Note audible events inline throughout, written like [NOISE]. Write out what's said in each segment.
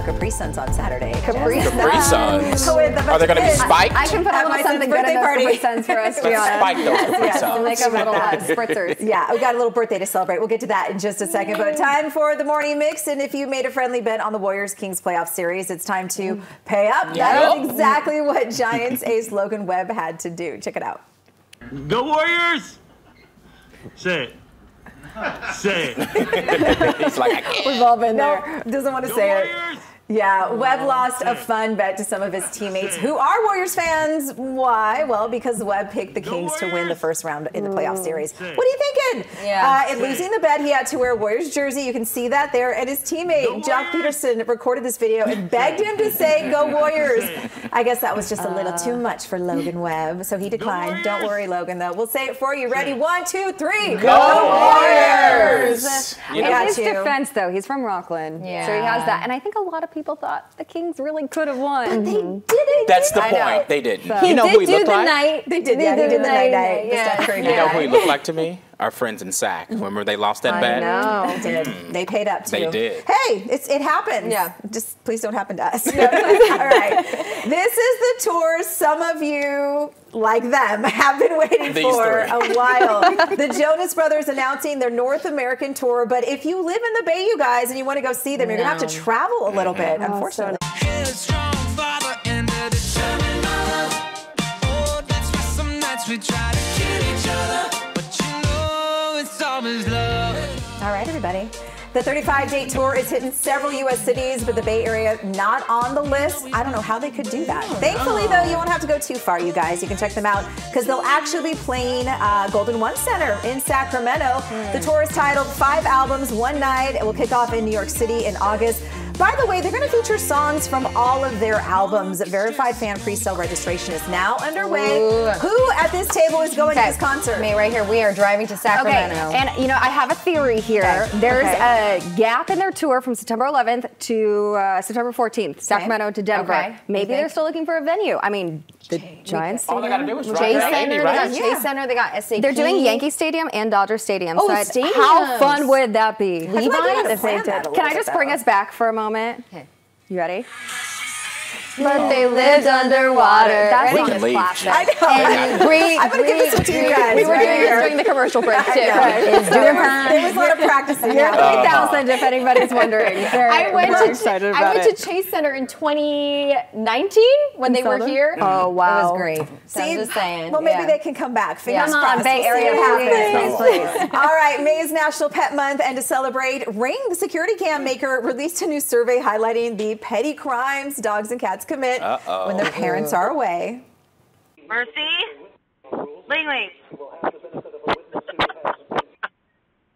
out Capri Suns on Saturday. Capri Capri Suns. With a Are they of going to be kids. spiked? I can put a At little my something son's good birthday party. Capri Suns for us, Let's Gianna. spike those Capri yes, Suns. make a little uh, [LAUGHS] spritzers. Yeah, we got a little birthday to celebrate. We'll get to that in just a second. But time for the morning mix. And if you made a friendly bet on the Warriors Kings playoff series, it's time to pay up. That is exactly what Giants ace Logan Webb had to do. Check it out. Go Warriors! Say it. Say it. [LAUGHS] He's like, I can't. We've all been there. No, doesn't want to Go say it. Warriors! Yeah, Webb lost a fun bet to some of his teammates who are Warriors fans. Why? Well, because Webb picked the Kings to win the first round in the playoff series. What are you thinking? Yeah. Uh, in losing the bet, he had to wear a Warriors jersey. You can see that there. And his teammate, Joc Pederson, recorded this video and begged him to say, Go [LAUGHS] Warriors. I guess that was just a little too much for Logan Webb, so he declined. Don't worry, Logan, though. We'll say it for you. Ready? One, two, three. Go Warriors! You In know, got his you. defense, though, he's from Rocklin, so he has that. And I think a lot of people thought the Kings really could have won. But They mm-hmm. didn't. that's the I know. point. They didn't. he you know did who he looked the like? night. They did, yeah, he did the night-night, the Steph Curry You know who he looked like to me? Our friends in SAC. Mm-hmm. Remember they lost that I bet? know. They did. Mm-hmm. They paid up too. They did. Hey, it's it happens. Yeah. Just please don't happen to us. [LAUGHS] All right. This is the tour some of you like them [LAUGHS] have been waiting These for three. a while. the Jonas Brothers announcing their North American tour, but if you live in the Bay, you guys, and you want to go see them, you're gonna have to travel a little bit, oh, unfortunately. Headstrong father and a determined mother. Oh, that's why some nights we try to kill each other. But you know it's always love. All right, everybody. The 35 date tour is hitting several U.S. cities, but the Bay Area not on the list. I don't know how they could do that. Thankfully, though, you won't have to go too far, you guys. You can check them out because they'll actually be playing uh, Golden One Center in Sacramento. The tour is titled Five Albums, One Night. It will kick off in New York City in August. By the way, they're going to feature songs from all of their albums. Verified fan pre-sale registration is now underway. Ooh. Who at this table is going to this concert? Me right here. We are driving to Okay, Sacramento. and you know, I have a theory here. Okay, There's okay. a gap in their tour from September 11th to uh, September 14th, Sacramento to Denver. Okay, Maybe they're still looking for a venue. I mean, the Giants. All they got to do is Chase drive around Center, they right? got Chase Center, they got SAP. They're doing Yankee Stadium and Dodger Stadium. Oh, so How fun would that be? Like if they did. Can I just bring us back for a moment? Okay. You ready? But they lived underwater. That's We song can leave. classic. I know. And [LAUGHS] Bree, I'm gonna give this one to you guys. We were right doing here. this during the commercial break too. It's doing There was a lot of practicing. You're happening. 3000 if anybody's wondering. [LAUGHS] Very, I went very to excited I went it. to Chase Center in 2019 when they were Southern? here. Oh, mm-hmm. wow. It was great. So See, I'm just saying. Well, maybe yeah. they can come back. Fingers Come on, crossed. Bay We'll see Area, please, happens. please, please. [LAUGHS] All right, May is National Pet Month, and to celebrate, Ring, the security cam maker, released a new survey highlighting the petty crimes dogs and cats commit Uh-oh. when their parents are away. Mercy? Ling Ling. [LAUGHS]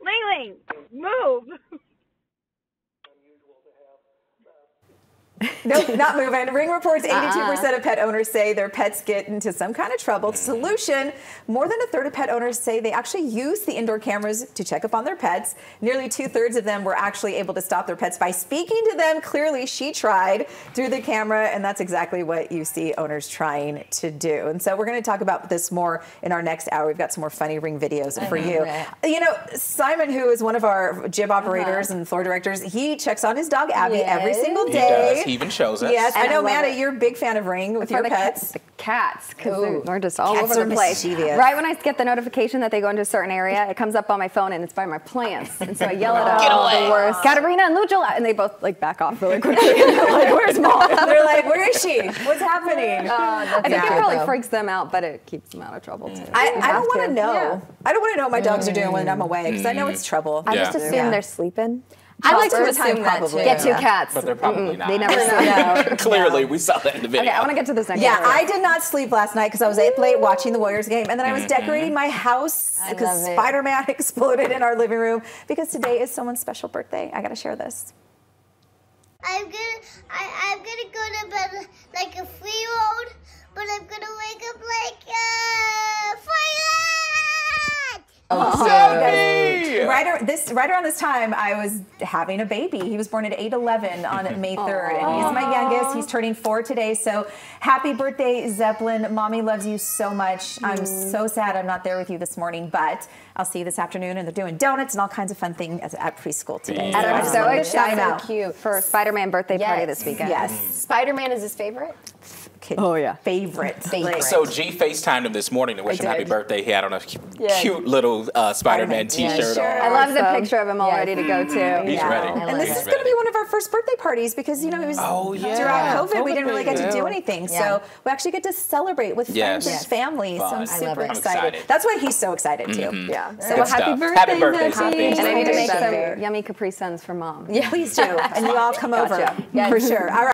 Ling Ling, move. Nope, not moving. Ring reports 82% Uh-uh. of pet owners say their pets get into some kind of trouble. Mm. Solution more than a third of pet owners say they actually use the indoor cameras to check up on their pets. Nearly two thirds of them were actually able to stop their pets by speaking to them. Clearly, she tried through the camera, and that's exactly what you see owners trying to do. And so, we're going to talk about this more in our next hour. We've got some more funny ring videos for love you. it. You know, Simon, who is one of our jib uh-huh. operators and floor directors, he checks on his dog Abby every Yes. single He day. does. He even shows us. Yes, I know, love Amanda, it. you're a big fan of Ring with your the pets. Cats, the cats, because Ooh. they're just all Cats over are the place. mischievous. Right when I get the notification that they go into a certain area, it comes up on my phone and it's by my plants. And so I yell at them. Get "Oh, away." The worst. Katarina and Lucha, and they both like back off really quickly. [LAUGHS] they're like, "Where's [LAUGHS] mom?" They're like, where is she? What's [LAUGHS] happening? Uh, I think Yeah. it probably though. freaks them out, but it keeps them out of trouble too. I, I don't want to know. Yeah. I don't want to know what my dogs are doing when I'm mm. away because I know it's trouble. I just assume they're sleeping. I like to Most time, assume that probably. too. Get two cats. But they're probably not. They never know. [LAUGHS] Clearly, we saw that in the video. Okay, I want to get to this next. Yeah, one. I did not sleep last night because I was up late watching the Warriors game, and then I was decorating my house because. Spider-Man [LAUGHS] exploded in our living room because today is someone's special birthday. I got to share this. I'm gonna I, I'm gonna go to bed like a three year old, but I'm gonna wake up like a uh Sophie! Right, ar- this, right around this time, I was having a baby. He was born at 8-11 on [LAUGHS] May 3rd, and he's my youngest. He's turning four today. So happy birthday, Zeppelin. Mommy loves you so much. I'm mm. so sad I'm not there with you this morning, but I'll see you this afternoon, and they're doing donuts and all kinds of fun things at, at preschool today. Yeah. So I I'm so wanted to shout him excited out. Cute. for a Spider-Man birthday party this weekend. Yes. Spider-Man is his favorite. Kid Oh, yeah. Favorite. Favorite. Like, So G FaceTimed him this morning to wish him happy birthday. He had on a cu- Yeah. cute little uh, Spider-Man Spider-Man T-shirt t-shirt. on. I love the picture of him all Yes. ready to go too. He's Yeah. ready. And this He's is going to be one of our first birthday parties because, you know, it was Oh, yeah. throughout COVID, we didn't really get to do anything. Yeah. So we actually get to celebrate with friends Yes. and family. So I'm super. I'm excited. excited. That's why he's so excited too. Yeah. So Good happy stuff. birthday, Happy birthday, Zeppy. Sophie. And I need to make some yummy Capri Suns for mom. Yeah, Please do. [LAUGHS] And you all come over. Gotcha. For sure. All right.